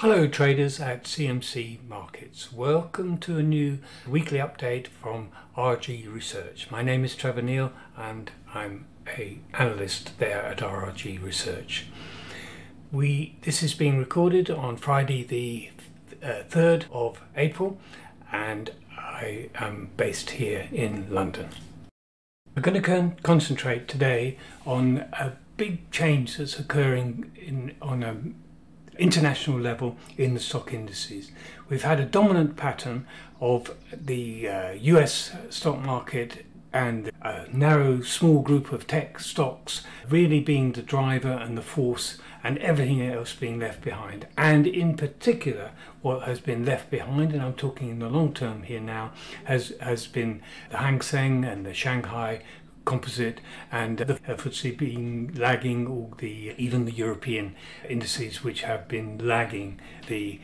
Hello traders at CMC Markets. Welcome to a new weekly update from RRG Research. My name is Trevor Neil and I'm a analyst there at RRG Research. We this is being recorded on Friday the uh, 3rd of April and I am based here in London. We're going to con concentrate today on a big change that's occurring in on a international level in the stock indices. We've had a dominant pattern of the uh, US stock market and a narrow small group of tech stocks really being the driver and the force and everything else being left behind and in particular what has been left behind and I'm talking in the long term here now has has been the Hang Seng and the Shanghai composite and the FTSE being lagging all the even the European indices which have been lagging the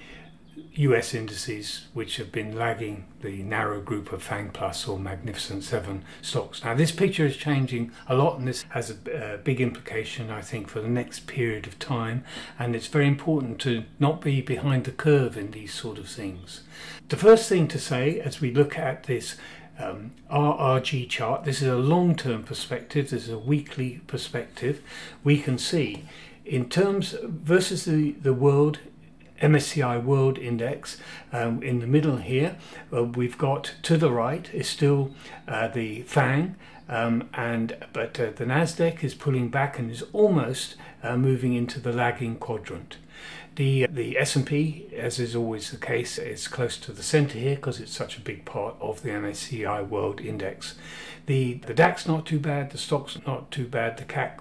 US indices which have been lagging the narrow group of FANG Plus or Magnificent 7 stocks. Now this picture is changing a lot and this has a, a, big implication I think for the next period of time and it's very important to not be behind the curve in these sort of things. The first thing to say as we look at this um, RRG chart. This is a long-term perspective. This is a weekly perspective. We can see in terms versus the, the world MSCI World Index um, in the middle here. Uh, we've got to the right is still uh, the FANG, um, and but uh, the Nasdaq is pulling back and is almost uh, moving into the lagging quadrant. The the S&P, as is always the case, is close to the centre here because it's such a big part of the MSCI World Index. The the DAX not too bad, the Stoxx not too bad, the CAC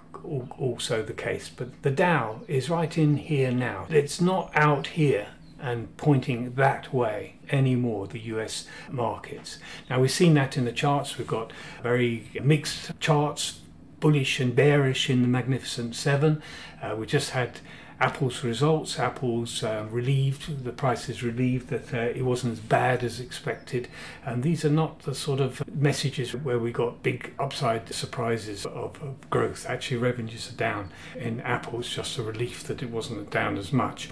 also the case, but the Dow is right in here now. It's not out here and pointing that way anymore, the US markets. Now we've seen that in the charts. We've got very mixed charts, bullish and bearish in the Magnificent Seven. Uh, we just had Apple's results. Apple's uh, relieved, the price is relieved that uh, it wasn't as bad as expected. And these are not the sort of messages where we got big upside surprises of, of growth. Actually, revenues are down in Apple. It's just a relief that it wasn't down as much.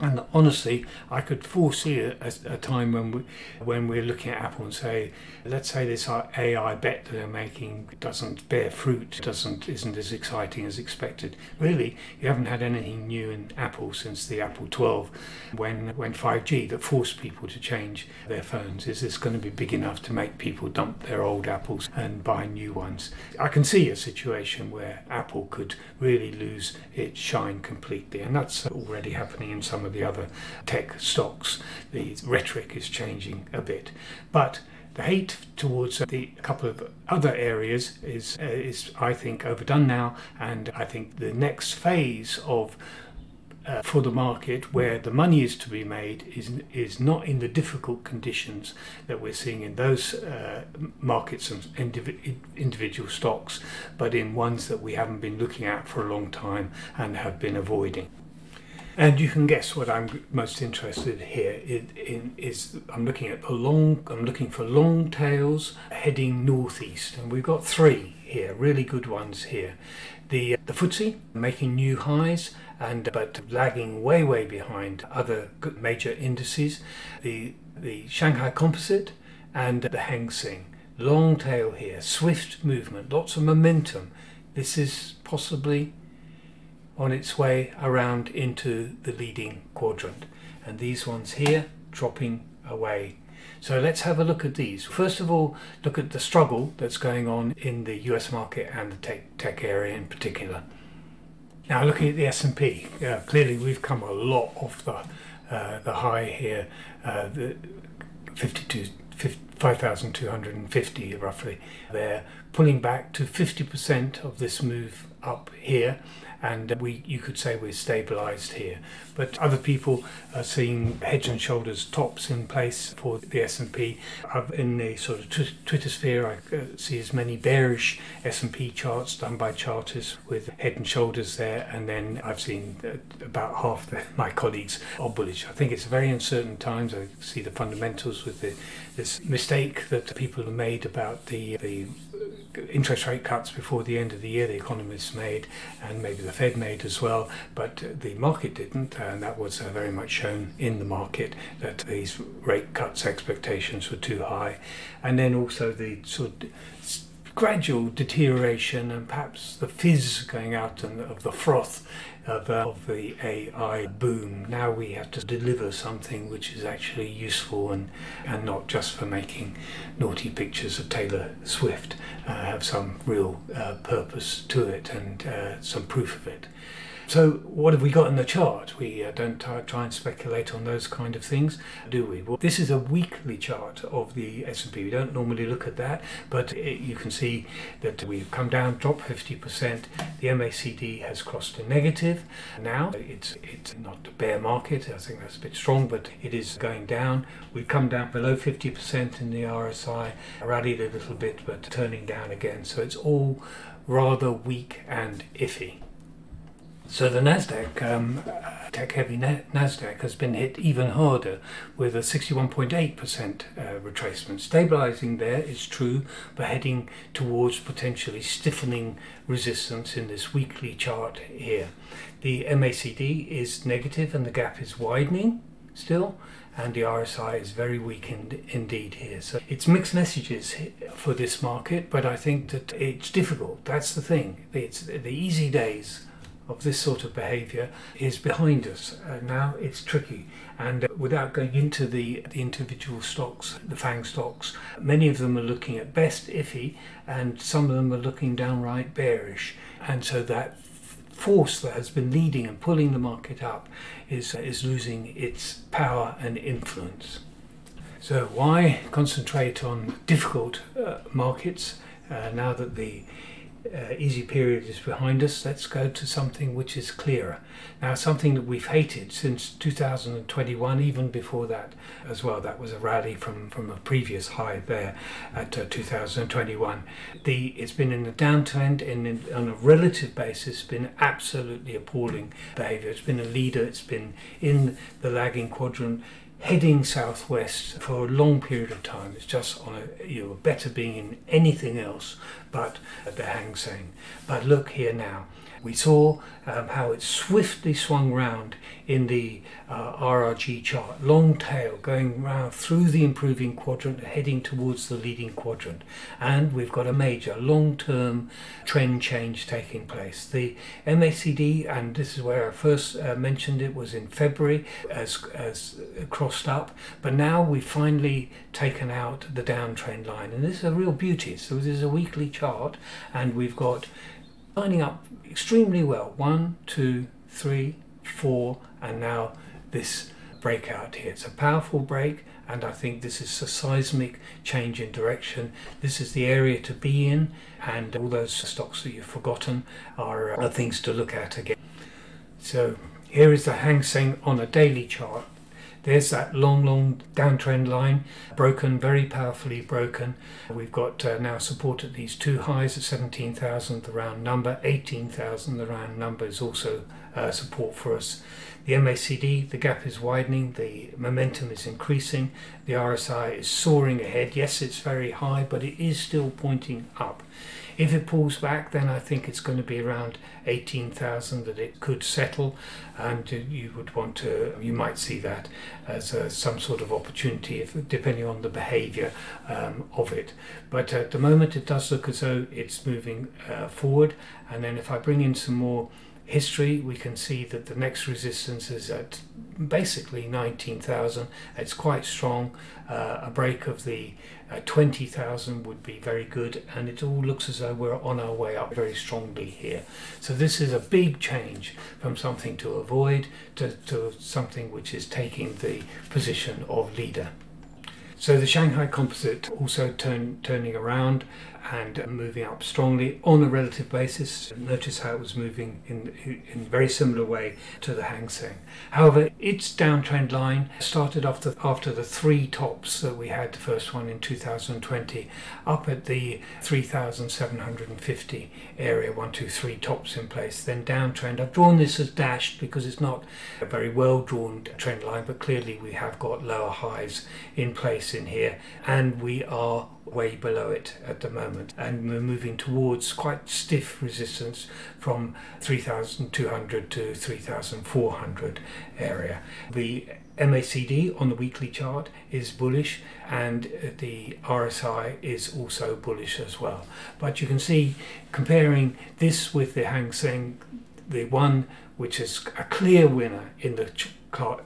And honestly, I could foresee a, a, time when we, when we're looking at Apple and say, let's say this AI bet that they're making doesn't bear fruit, doesn't isn't as exciting as expected. Really, you haven't had anything new in Apple since the Apple 12, when when 5G that forced people to change their phones. Is this going to be big enough to make people dump their old Apples and buy new ones? I can see a situation where Apple could really lose its shine completely, and that's already happening in some of the other tech stocks. The rhetoric is changing a bit, but the hate towards the couple of other areas is uh, is I think overdone now, and I think the next phase of uh, for the market where the money is to be made is is not in the difficult conditions that we're seeing in those uh, markets and indiv individual stocks, but in ones that we haven't been looking at for a long time and have been avoiding. And you can guess what I'm most interested here in, in, is I'm looking at the long I'm looking for long tails heading northeast. And we've got three here really good ones here. The uh, the FTSE making new highs and uh, but lagging way way behind other major indices. The the Shanghai Composite and the Hang Seng. Long tail here swift movement lots of momentum. This is possibly on its way around into the leading quadrant and these ones here dropping away so let's have a look at these. First of all, look at the struggle that's going on in the US market and the tech, tech area in particular. Now looking at the S&P, clearly we've come a lot off the, uh, the high here, uh, the 52, 5,250 roughly They're pulling back to 50% of this move up here and we you could say we're stabilized here. But other people are seeing head and shoulders tops in place for the S&P in the sort of Twitter sphere I uh, see as many bearish S&P charts done by charters with head and shoulders there. And then I've seen about half the, my colleagues are bullish. I think it's very uncertain times. I see the fundamentals with the, this mistake that people have made about the the interest rate cuts before the end of the year, the economists made, and maybe the Fed made as well, but the market didn't, and that was uh, very much shown in the market that these rate cuts expectations were too high. And then also the sort of gradual deterioration and perhaps the fizz going out and of the froth of, uh, of the AI boom. Now we have to deliver something which is actually useful and, and not just for making naughty pictures of Taylor Swift, uh, have some real uh, purpose to it and uh, some proof of it. So what have we got in the chart? We uh, don't try and speculate on those kind of things, do we? Well, this is a weekly chart of the S&P. We don't normally look at that, but it, you can see that we've come down, dropped 50%. The MACD has crossed a negative. Now it's it's not a bear market. I think that's a bit strong, but it is going down. We've come down below 50% in the RSI, rallied a little bit, but turning down again. So it's all rather weak and iffy. So the Nasdaq, um, tech heavy Nasdaq, has been hit even harder with a 61.8% uh, retracement. Stabilizing there is true, but heading towards potentially stiffening resistance in this weekly chart here. The MACD is negative and the gap is widening still and the RSI is very weak in, indeed here. So it's mixed messages for this market, but I think that it's difficult. That's the thing. It's the easy days of this sort of behaviour is behind us. Uh, now it's tricky, and uh, without going into the, the individual stocks, the FANG stocks, many of them are looking at best iffy, and some of them are looking downright bearish. And so that force that has been leading and pulling the market up is, uh, is losing its power and influence. So, why concentrate on difficult uh, markets uh, now that the uh, easy period is behind us, let's go to something which is clearer. Now, something that we've hated since 2021, even before that as well. That was a rally from, from a previous high there at uh, 2021. The It's been in a downtrend and in, on a relative basis, been absolutely appalling behavior. It's been a leader, it's been in the lagging quadrant heading southwest for a long period of time. It's just on a you know better being in anything else but the Hang Seng. But look here now. We saw um, how it swiftly swung round in the uh, RRG chart, long tail going round through the improving quadrant, heading towards the leading quadrant. And we've got a major long-term trend change taking place. The MACD, and this is where I first uh, mentioned it, was in February, as, as crossed up, but now we've finally taken out the downtrend line. And this is a real beauty. So this is a weekly chart, and we've got lining up extremely well. One, two, three, four, and now this breakout here. It's a powerful break, and I think this is a seismic change in direction. This is the area to be in, and all those stocks that you've forgotten are, uh, are things to look at again. So here is the Hang Seng on a daily chart. There's that long, long downtrend line, broken, very powerfully broken. We've got uh, now support at these two highs at 17,000, the round number, 18,000, the round number is also uh, support for us. The MACD, the gap is widening, the momentum is increasing, the RSI is soaring ahead. Yes, it's very high, but it is still pointing up. If it pulls back, then I think it's going to be around 18,000 that it could settle, and you would want to, you might see that as a, some sort of opportunity, if, depending on the behavior um, of it. But at the moment, it does look as though it's moving uh, forward, and then if I bring in some more history, we can see that the next resistance is at basically 19,000. It's quite strong. Uh, a break of the uh, 20,000 would be very good, and it all looks as though we're on our way up very strongly here. So, this is a big change from something to avoid to, to something which is taking the position of leader. So the Shanghai Composite also turn, turning around and moving up strongly on a relative basis. Notice how it was moving in in very similar way to the Hang Seng. However, its downtrend line started after after the three tops that we had. The first one in 2020, up at the 3,750 area, one, two, three tops in place. Then downtrend. I've drawn this as dashed because it's not a very well drawn trend line, but clearly we have got lower highs in place place in here, and we are way below it at the moment. And we're moving towards quite stiff resistance from 3200 to 3400 area. The MACD on the weekly chart is bullish and the RSI is also bullish as well. But you can see comparing this with the Hang Seng the one which is a clear winner in the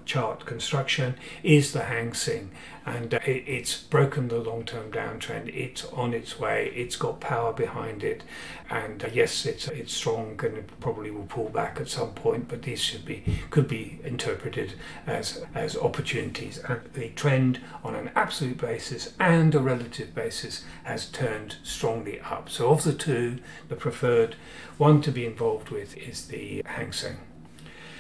chart construction is the Hang Seng. And uh, it's broken the long-term downtrend. It's on its way. It's got power behind it. And uh, yes it's it's strong and it probably will pull back at some point but these should be could be interpreted as as opportunities. And the trend on an absolute basis and a relative basis has turned strongly up. So of the two the preferred one to be involved with is the Hang Seng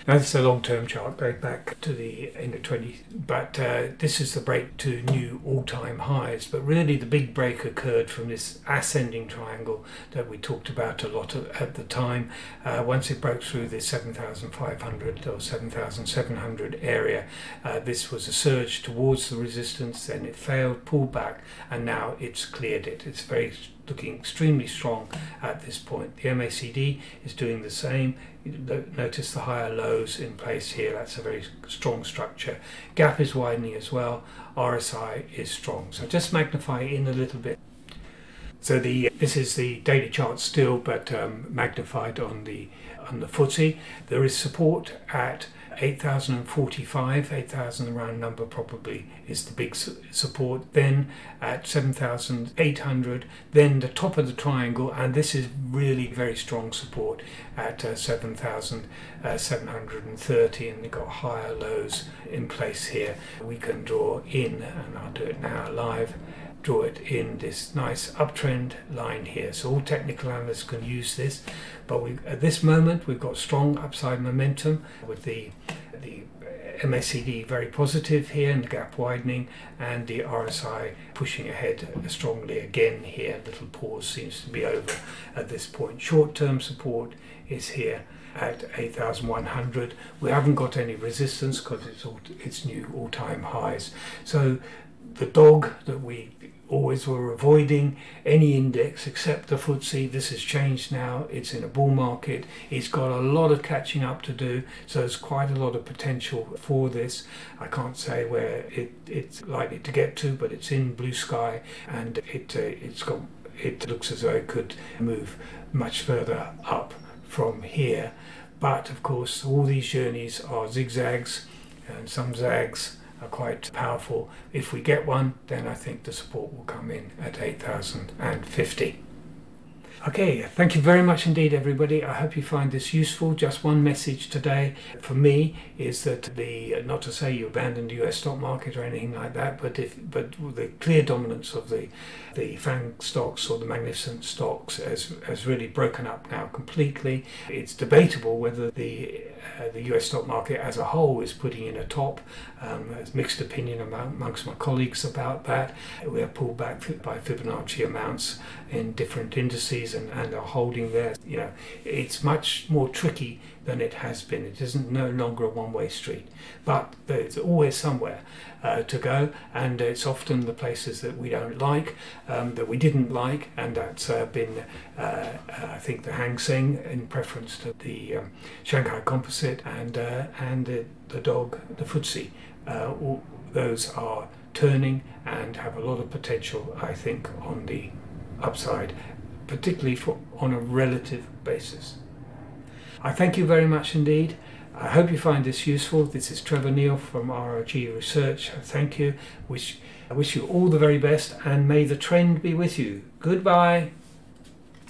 now this is a long-term chart going back to the end of 20, but uh, this is the break to new all-time highs. But really the big break occurred from this ascending triangle that we talked about a lot of, at the time. Uh, once it broke through the 7,500 or 7,700 area, uh, this was a surge towards the resistance, then it failed, pulled back, and now it's cleared it. It's very looking extremely strong at this point. The MACD is doing the same. Notice the higher lows in place here. That's a very strong structure. Gap is widening as well. RSI is strong. So just magnify in a little bit. So the this is the daily chart still, but um, magnified on the on the. There is support at 8,045, 8,000 round number probably is the big support, then at 7,800, then the top of the triangle, and this is really very strong support at uh, 7,730, uh, and they've got higher lows in place here. We can draw in, and I'll do it now live draw it in this nice uptrend line here. So all technical analysts can use this, but we, at this moment we've got strong upside momentum with the the MACD very positive here and the gap widening and the RSI pushing ahead strongly again here. Little pause seems to be over at this point. Short-term support is here at 8,100. We haven't got any resistance because it's all, it's new all-time highs. So the dog that we always were avoiding any index except the FTSE. This has changed now. It's in a bull market. It's got a lot of catching up to do. So there's quite a lot of potential for this. I can't say where it, it's likely to get to, but it's in blue sky and it, uh, it's got, it looks as though it could move much further up from here. But of course, all these journeys are zigzags and some zags are quite powerful. If we get one, then I think the support will come in at 8,050. Okay, thank you very much indeed, everybody. I hope you find this useful. Just one message today for me is that the not to say you abandon the U.S. stock market or anything like that, but if but the clear dominance of the the FANG stocks or the magnificent stocks has has really broken up now completely. It's debatable whether the uh, the US stock market as a whole is putting in a top. Um, there's mixed opinion amongst my colleagues about that. We are pulled back by Fibonacci amounts in different indices and, and are holding there. You know, it's much more tricky than it has been. It isn't no longer a one-way street, but there's always somewhere uh, to go, and it's often the places that we don't like, um, that we didn't like, and that's uh, been, uh, I think, the Hang Seng in preference to the um, Shanghai Composite and uh, and the, the dog, the FTSE. Uh, all those are turning and have a lot of potential, I think, on the upside, particularly for on a relative basis. I thank you very much indeed. I hope you find this useful. This is Trevor Neil from RRG Research. Thank you. Wish, I wish you all the very best and may the trend be with you. Goodbye.